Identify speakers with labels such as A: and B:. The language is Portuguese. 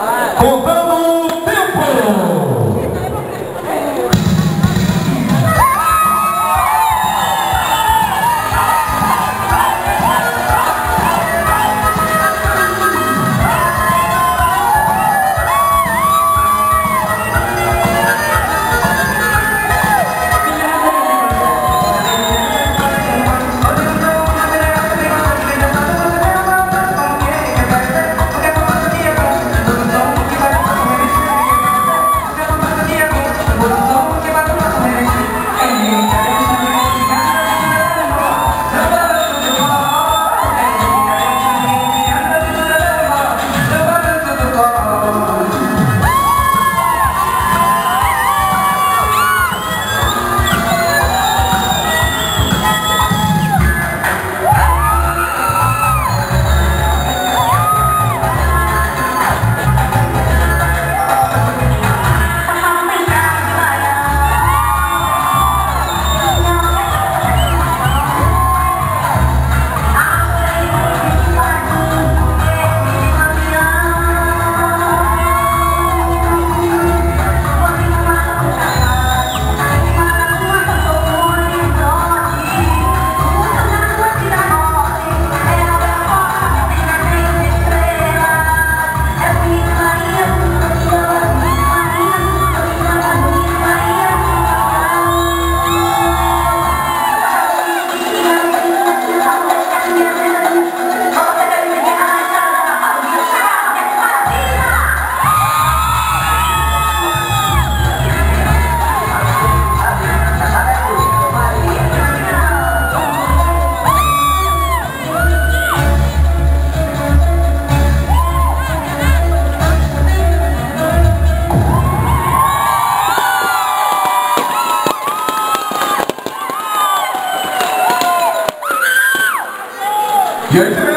A: Contando o tempo! You're